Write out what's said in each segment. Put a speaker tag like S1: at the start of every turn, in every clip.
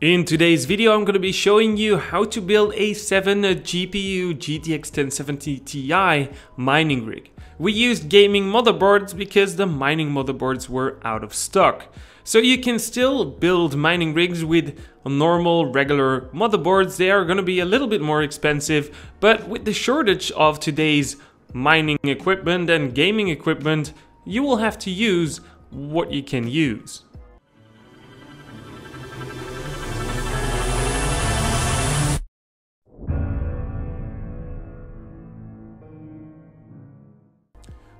S1: In today's video I'm going to be showing you how to build a 7 uh, GPU GTX 1070 Ti mining rig. We used gaming motherboards because the mining motherboards were out of stock. So you can still build mining rigs with normal regular motherboards, they are going to be a little bit more expensive, but with the shortage of today's mining equipment and gaming equipment, you will have to use what you can use.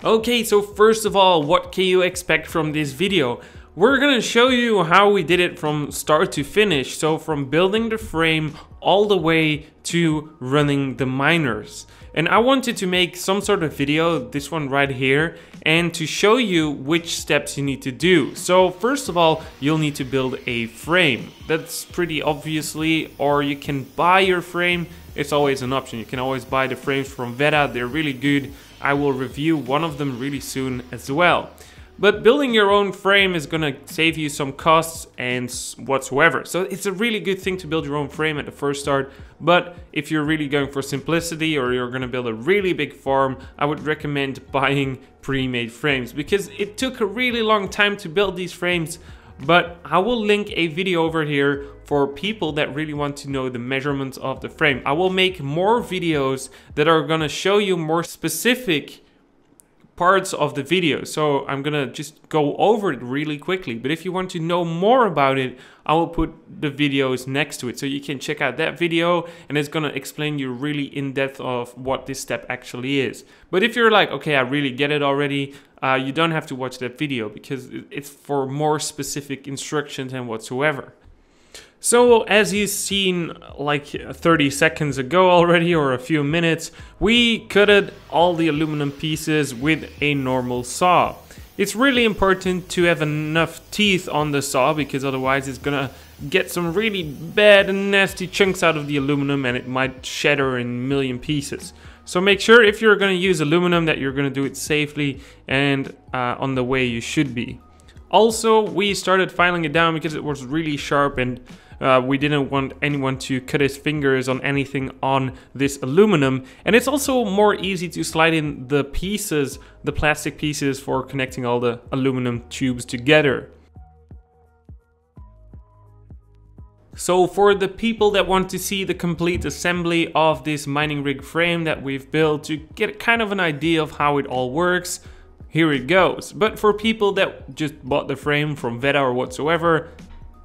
S1: Okay, so first of all, what can you expect from this video? We're gonna show you how we did it from start to finish. So from building the frame all the way to running the miners. And I wanted to make some sort of video, this one right here, and to show you which steps you need to do. So first of all, you'll need to build a frame. That's pretty obviously, or you can buy your frame. It's always an option. You can always buy the frames from Veddha. They're really good. I will review one of them really soon as well. But building your own frame is gonna save you some costs and whatsoever. So it's a really good thing to build your own frame at the first start. But if you're really going for simplicity or you're gonna build a really big farm, I would recommend buying pre-made frames because it took a really long time to build these frames. But I will link a video over here for people that really want to know the measurements of the frame. I will make more videos that are gonna show you more specific parts of the video. So I'm gonna just go over it really quickly. But if you want to know more about it, I will put the videos next to it. So you can check out that video and it's gonna explain you really in depth of what this step actually is. But if you're like, okay, I really get it already, uh, you don't have to watch that video because it's for more specific instructions and whatsoever. So as you've seen like 30 seconds ago already or a few minutes, we cutted all the aluminum pieces with a normal saw. It's really important to have enough teeth on the saw because otherwise it's gonna get some really bad and nasty chunks out of the aluminum and it might shatter in million pieces. So make sure if you're gonna use aluminum that you're gonna do it safely and uh, on the way you should be. Also, we started filing it down because it was really sharp and uh, we didn't want anyone to cut his fingers on anything on this aluminum. And it's also more easy to slide in the pieces, the plastic pieces for connecting all the aluminum tubes together. So for the people that want to see the complete assembly of this mining rig frame that we've built to get kind of an idea of how it all works, here it goes. But for people that just bought the frame from Veddha or whatsoever,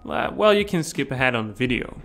S1: Uh, well, you can skip ahead on the video.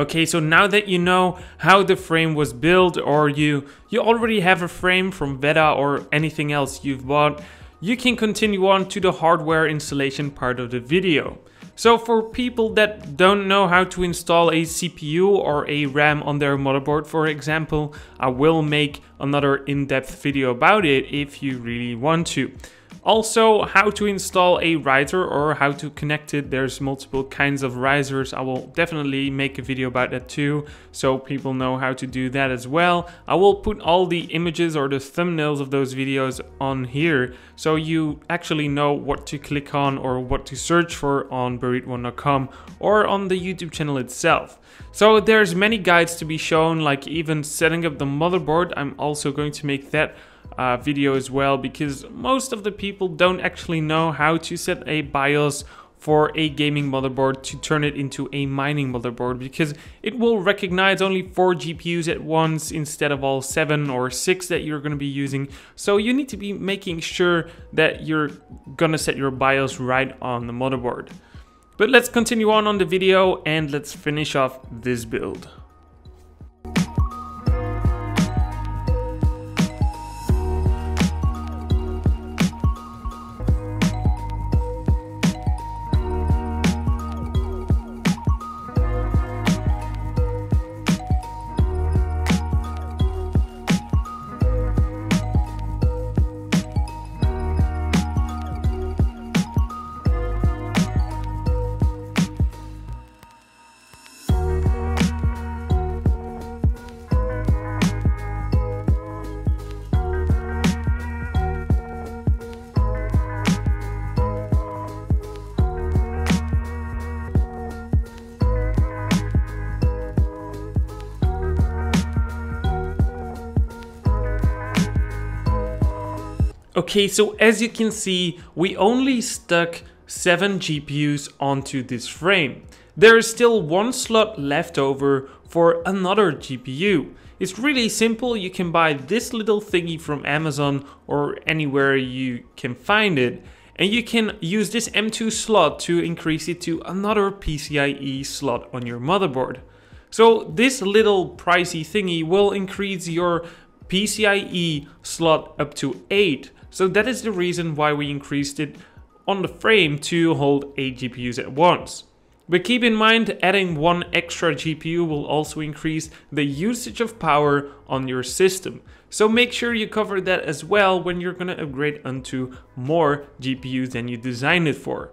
S1: Okay, so now that you know how the frame was built or you you already have a frame from Veddha or anything else you've bought, you can continue on to the hardware installation part of the video. So for people that don't know how to install a CPU or a RAM on their motherboard for example, I will make another in-depth video about it if you really want to. Also, how to install a riser or how to connect it. There's multiple kinds of risers. I will definitely make a video about that too, so people know how to do that as well. I will put all the images or the thumbnails of those videos on here, so you actually know what to click on or what to search for on buriedone.com or on the YouTube channel itself. So there's many guides to be shown, like even setting up the motherboard. I'm also going to make that uh, video as well because most of the people don't actually know how to set a BIOS for a gaming motherboard to turn it into a mining motherboard because it will recognize only four GPUs at once instead of all seven or six that you're going to be using. So you need to be making sure that you're going to set your BIOS right on the motherboard. But let's continue on on the video and let's finish off this build. Okay, so as you can see, we only stuck 7 GPUs onto this frame. There is still one slot left over for another GPU. It's really simple, you can buy this little thingy from Amazon or anywhere you can find it and you can use this M2 slot to increase it to another PCIe slot on your motherboard. So this little pricey thingy will increase your PCIe slot up to 8 so that is the reason why we increased it on the frame to hold 8 GPUs at once. But keep in mind, adding one extra GPU will also increase the usage of power on your system. So make sure you cover that as well when you're gonna upgrade onto more GPUs than you designed it for.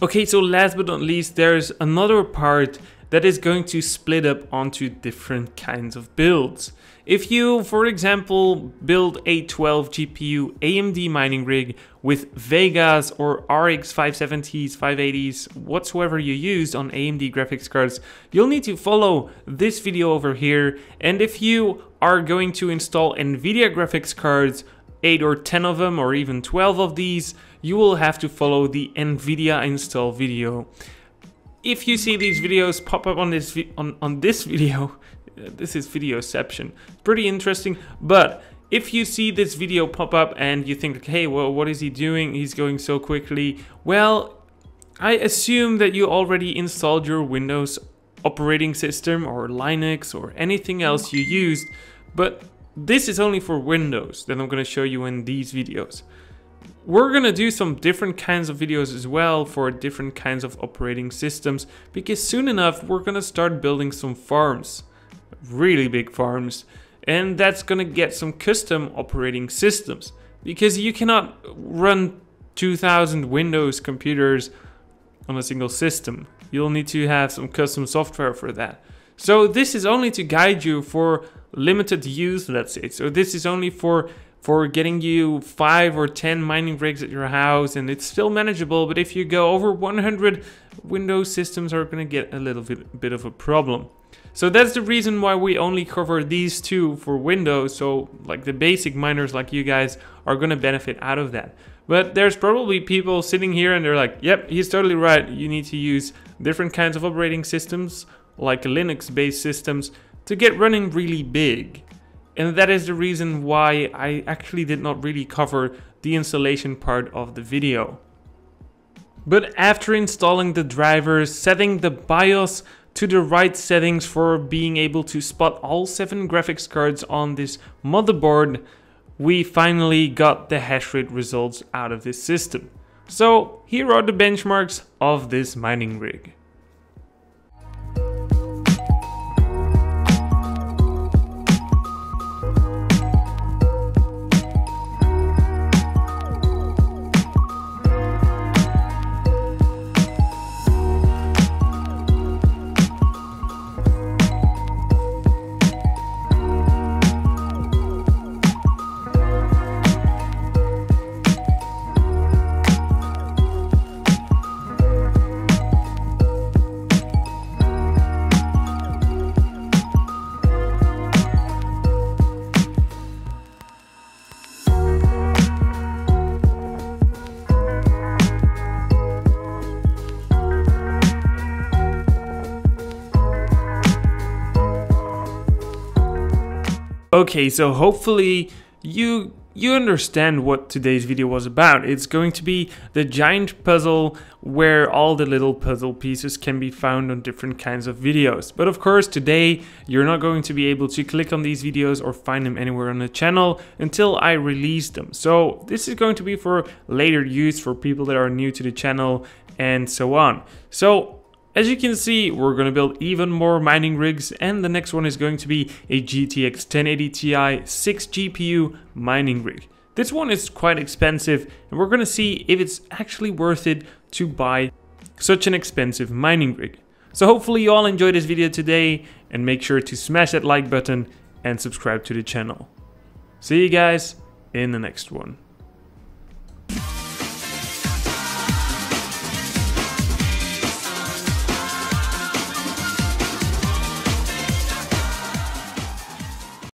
S1: Okay, so last but not least, there's another part that is going to split up onto different kinds of builds. If you, for example, build a 12 GPU AMD mining rig with Vegas or RX 570s, 580s, whatsoever you use on AMD graphics cards, you'll need to follow this video over here. And if you are going to install NVIDIA graphics cards, 8 or 10 of them or even 12 of these, you will have to follow the NVIDIA install video. If you see these videos pop up on this on, on this video, this is videoception. Pretty interesting, but if you see this video pop up and you think, hey, well, what is he doing? He's going so quickly. Well, I assume that you already installed your Windows operating system or Linux or anything else you used, but this is only for Windows that I'm going to show you in these videos. We're to do some different kinds of videos as well for different kinds of operating systems because soon enough we're to start building some farms really big farms, and that's gonna get some custom operating systems because you cannot run 2000 Windows computers on a single system. You'll need to have some custom software for that. So this is only to guide you for limited use, let's say. So this is only for for getting you 5 or 10 mining rigs at your house and it's still manageable, but if you go over 100 Windows systems are going to get a little bit, bit of a problem. So that's the reason why we only cover these two for Windows. So like the basic miners like you guys are going to benefit out of that. But there's probably people sitting here and they're like, yep, he's totally right. You need to use different kinds of operating systems like Linux based systems to get running really big. And that is the reason why I actually did not really cover the installation part of the video. But after installing the drivers, setting the BIOS to the right settings for being able to spot all 7 graphics cards on this motherboard, we finally got the hash rate results out of this system. So here are the benchmarks of this mining rig. Okay, so hopefully you you understand what today's video was about. It's going to be the giant puzzle where all the little puzzle pieces can be found on different kinds of videos. But of course, today you're not going to be able to click on these videos or find them anywhere on the channel until I release them. So this is going to be for later use for people that are new to the channel and so on. So as you can see, we're going to build even more mining rigs and the next one is going to be a GTX 1080 Ti 6 GPU mining rig. This one is quite expensive and we're going to see if it's actually worth it to buy such an expensive mining rig. So hopefully you all enjoyed this video today and make sure to smash that like button and subscribe to the channel. See you guys in the next one.